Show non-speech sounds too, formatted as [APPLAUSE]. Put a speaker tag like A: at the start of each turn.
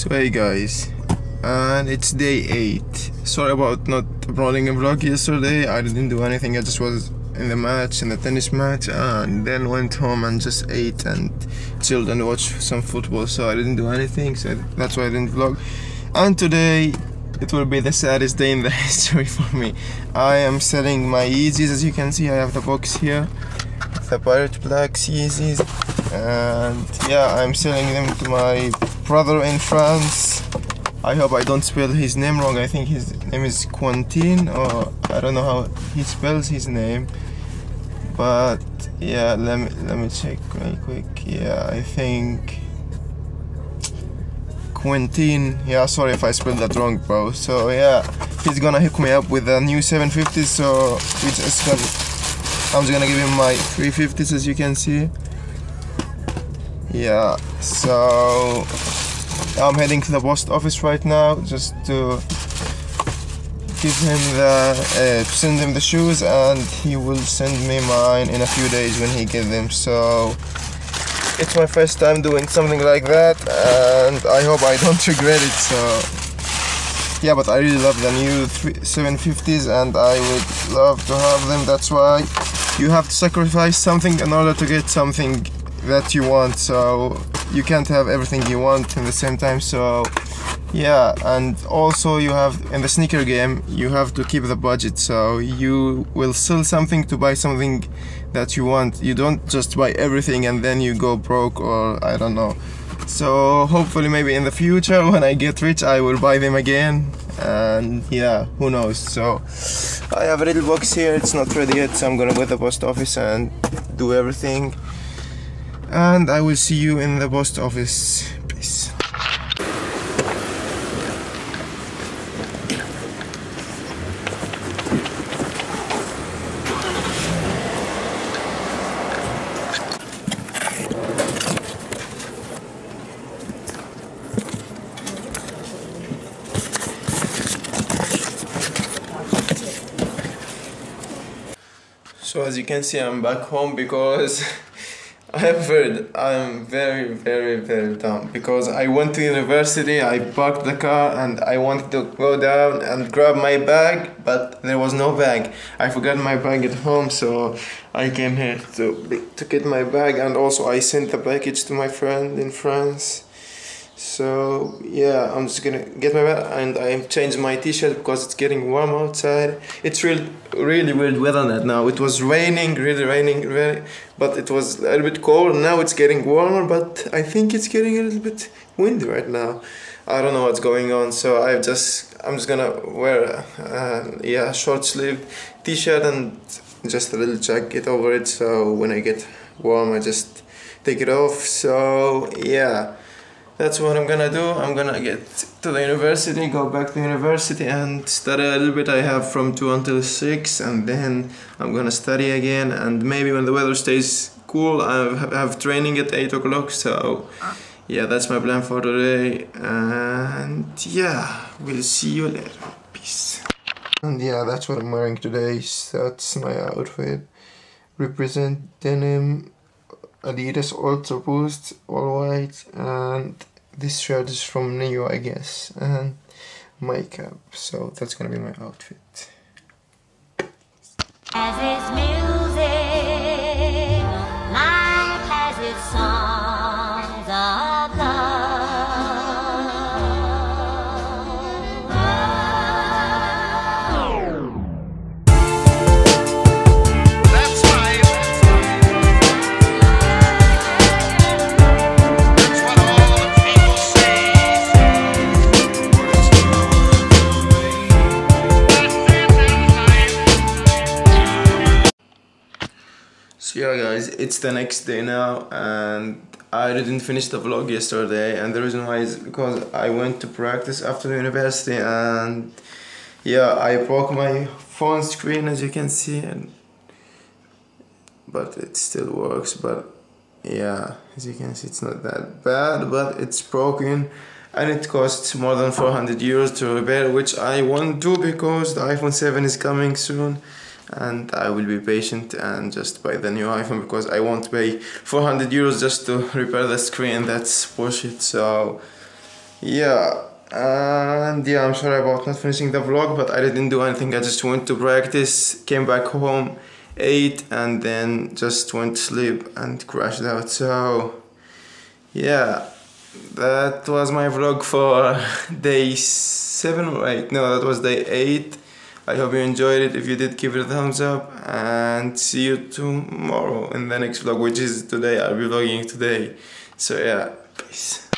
A: So hey guys, and it's day 8. Sorry about not uploading a vlog yesterday, I didn't do anything, I just was in the match, in the tennis match, and then went home and just ate and chilled and watched some football, so I didn't do anything, so that's why I didn't vlog. And today, it will be the saddest day in the [LAUGHS] history for me. I am selling my Yeezys, as you can see, I have the box here, the Pirate Black Yeezys, and yeah, I'm selling them to my brother in France. I hope I don't spell his name wrong. I think his name is Quentin, or I don't know how he spells his name. But yeah, let me let me check real quick. Yeah, I think Quentin. Yeah, sorry if I spelled that wrong, bro. So yeah, he's gonna hook me up with a new 750. So we just gonna, I'm just gonna give him my 350s, as you can see. Yeah, so I'm heading to the post office right now just to give him the uh, send him the shoes and he will send me mine in a few days when he get them. So it's my first time doing something like that and I hope I don't [LAUGHS] regret it so. Yeah but I really love the new 750s and I would love to have them that's why you have to sacrifice something in order to get something that you want so you can't have everything you want in the same time so yeah and also you have in the sneaker game you have to keep the budget so you will sell something to buy something that you want. You don't just buy everything and then you go broke or i don't know. So hopefully maybe in the future [LAUGHS] when i get rich i will buy them again and yeah who knows. So i have a little box here it's not ready yet so i'm gonna go to the post office and do everything and I will see you in the post office. Peace. So as you can see I'm back home because [LAUGHS] [LAUGHS] I have heard I'm very, very, very dumb because I went to university, I parked the car and I wanted to go down and grab my bag, but there was no bag. I forgot my bag at home, so I came here to, to get my bag and also I sent the package to my friend in France. So yeah, I'm just gonna get my bag and I changed my t-shirt because it's getting warm outside. It's real, really weird weather now. It was raining, really raining, really, but it was a little bit cold. Now it's getting warmer, but I think it's getting a little bit windy right now. I don't know what's going on, so I just I'm just gonna wear uh, yeah short sleeve t-shirt and just a little jacket over it. So when I get warm, I just take it off. So yeah that's what I'm gonna do. I'm gonna get to the university, go back to university and study a little bit. I have from 2 until 6 and then I'm gonna study again and maybe when the weather stays cool I have training at 8 o'clock so ah. yeah that's my plan for today and yeah we'll see you later. Peace. And yeah that's what I'm wearing today. That's my outfit. Represent denim Adidas Ultra Boost all white and this shirt is from Neo I guess and my cap so that's gonna be my outfit So yeah guys, it's the next day now and I didn't finish the vlog yesterday and the reason why is because I went to practice after the university and yeah, I broke my phone screen as you can see and but it still works but yeah, as you can see it's not that bad but it's broken and it costs more than 400 euros to repair which I won't do because the iPhone 7 is coming soon and I will be patient and just buy the new iPhone because I won't pay 400 euros just to [LAUGHS] repair the screen. That's bullshit. So yeah. And yeah i'm sorry about not finishing the vlog but i didn't do anything. I just went to practice came back home ate and then just went to sleep and crashed out. So yeah. That was my vlog for [LAUGHS] day 7 or 8 no that was day 8 I hope you enjoyed it if you did give it a thumbs up and see you tomorrow in the next vlog which is today. I'll be vlogging today. So yeah peace